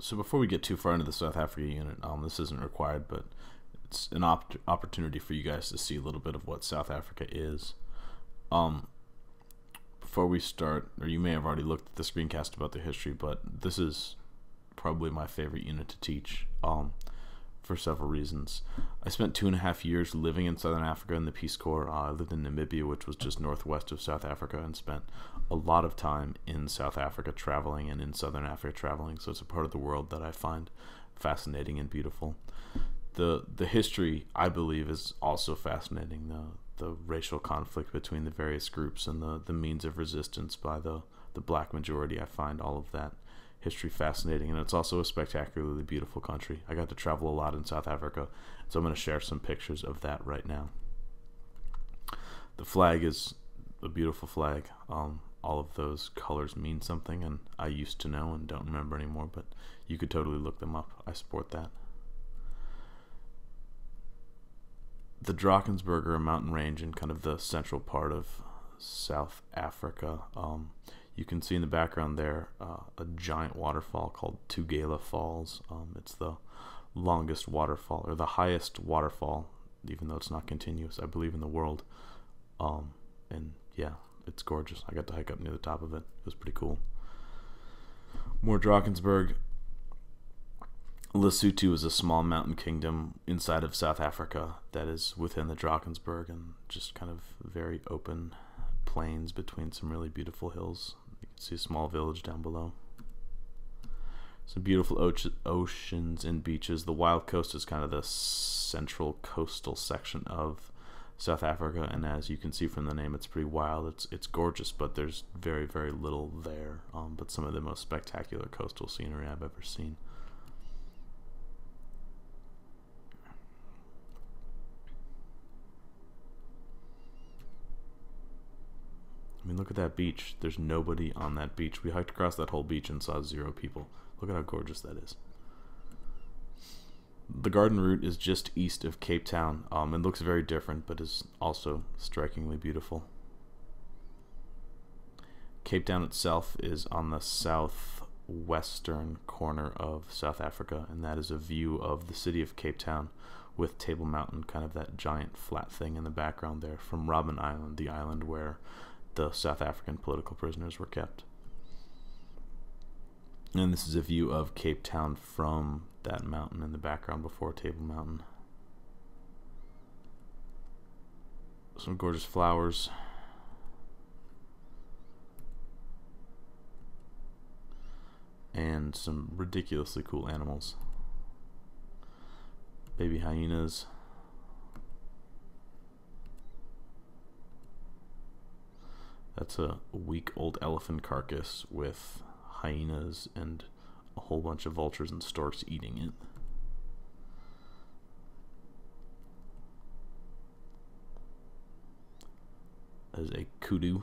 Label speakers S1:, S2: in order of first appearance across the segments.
S1: so before we get too far into the South Africa unit, um, this isn't required, but it's an op- opportunity for you guys to see a little bit of what South Africa is. Um, before we start, or you may have already looked at the screencast about the history, but this is probably my favorite unit to teach. Um, for several reasons. I spent two and a half years living in Southern Africa in the Peace Corps. Uh, I lived in Namibia, which was just northwest of South Africa, and spent a lot of time in South Africa traveling and in Southern Africa traveling. So it's a part of the world that I find fascinating and beautiful. The the history, I believe, is also fascinating. The the racial conflict between the various groups and the, the means of resistance by the, the black majority. I find all of that history fascinating, and it's also a spectacularly beautiful country. I got to travel a lot in South Africa, so I'm going to share some pictures of that right now. The flag is a beautiful flag. Um, all of those colors mean something, and I used to know and don't remember anymore, but you could totally look them up. I support that. The Drakensberg mountain range in kind of the central part of South Africa. Um, you can see in the background there uh, a giant waterfall called Tugela Falls. Um, it's the longest waterfall, or the highest waterfall, even though it's not continuous, I believe, in the world. Um, and yeah, it's gorgeous. I got to hike up near the top of it. It was pretty cool. More Drakensberg. Lesotho is a small mountain kingdom inside of South Africa that is within the Drakensberg and just kind of very open plains between some really beautiful hills. See a small village down below. Some beautiful oceans and beaches. The Wild Coast is kind of the central coastal section of South Africa, and as you can see from the name, it's pretty wild. It's it's gorgeous, but there's very very little there. Um, but some of the most spectacular coastal scenery I've ever seen. Look at that beach. There's nobody on that beach. We hiked across that whole beach and saw zero people. Look at how gorgeous that is. The garden route is just east of Cape Town. Um, it looks very different, but is also strikingly beautiful. Cape Town itself is on the southwestern corner of South Africa, and that is a view of the city of Cape Town with Table Mountain, kind of that giant flat thing in the background there from Robben Island, the island where the South African political prisoners were kept. And this is a view of Cape Town from that mountain in the background before Table Mountain. Some gorgeous flowers. And some ridiculously cool animals. Baby hyenas. That's a weak old elephant carcass with hyenas and a whole bunch of vultures and storks eating it. Is a kudu.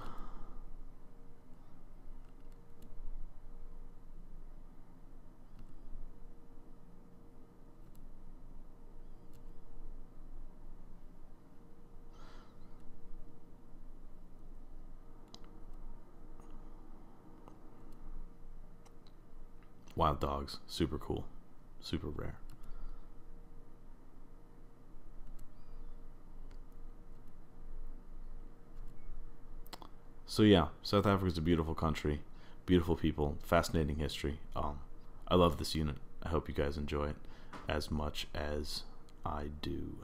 S1: Wild dogs. Super cool. Super rare. So yeah, South Africa is a beautiful country, beautiful people, fascinating history. Um, I love this unit. I hope you guys enjoy it as much as I do.